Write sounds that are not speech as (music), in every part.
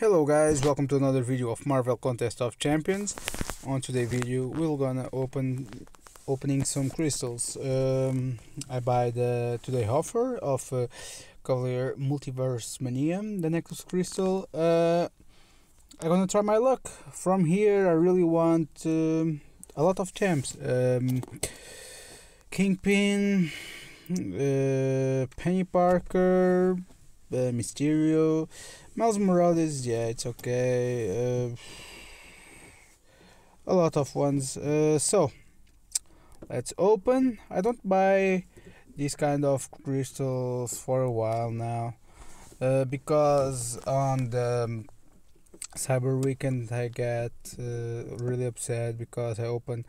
Hello guys, welcome to another video of Marvel Contest of Champions. On today's video, we're gonna open opening some crystals. Um, I buy the today offer of uh, Cavalier Multiverse Mania, the Nexus Crystal. Uh, I'm gonna try my luck. From here, I really want um, a lot of champs. Um, Kingpin, uh, Peni Parker, uh, Mysterio, Miles Morales. Yeah, it's okay. Uh, a lot of ones. Uh, so let's open. I don't buy these kind of crystals for a while now uh, because on the um, cyber weekend I get uh, really upset because I open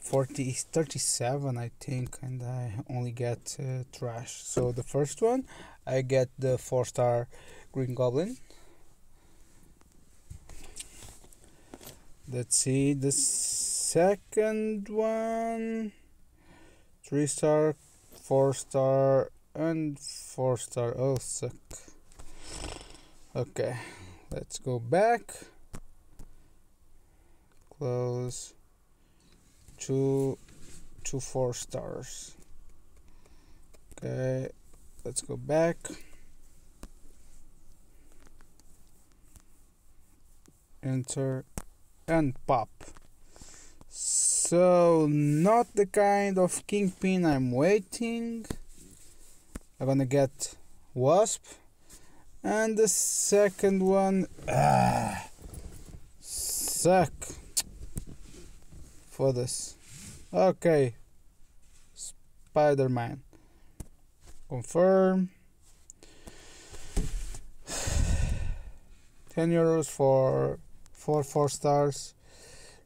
40 37 I think and I only get uh, trash so the first one I get the 4 star green goblin. Let's see the second one 3 star 4 star and 4 star oh suck. Okay let's go back. Close two two four stars. Okay let's go back. Enter and pop. So not the kind of kingpin I'm waiting. I'm gonna get wasp. And the second one ah, suck for this. Okay Spider-Man confirm. (sighs) 10 euros for 4 4 stars.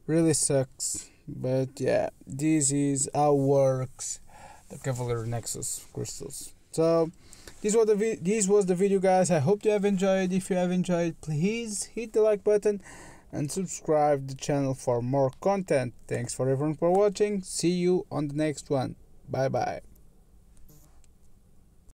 Really sucks but yeah this is how works. The Cavalier Nexus crystals. So this was the this was the video guys. I hope you have enjoyed. If you have enjoyed please hit the like button and subscribe the channel for more content. Thanks for everyone for watching. See you on the next one. Bye bye